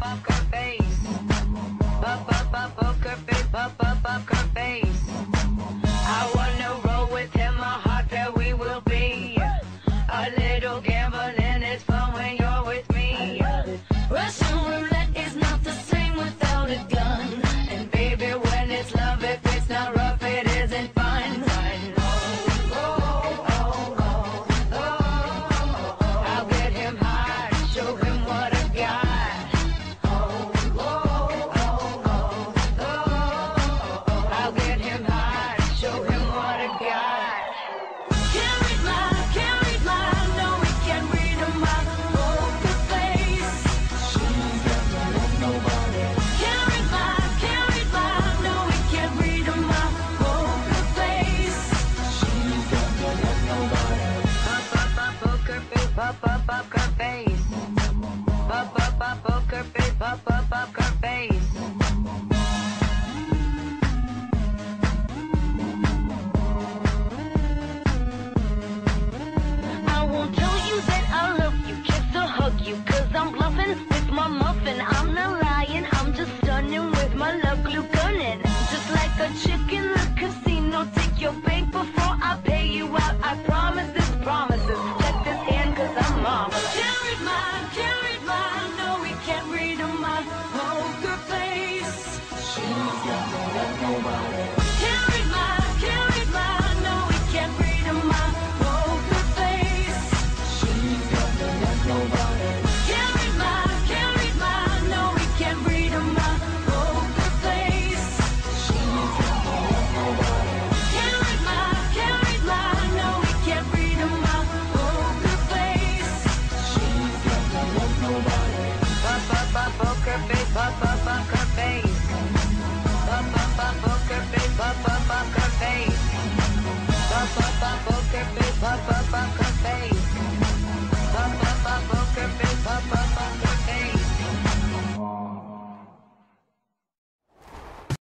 Папка. up up up face. Up up up face. Up up up face. I won't tell you that I love you, kiss or hug you, I'm bluffing with my muffin. I'm not lying, I'm just stunning with my love glue gunning. Just like a chick in the casino, take your. Face. Pop up up poker face.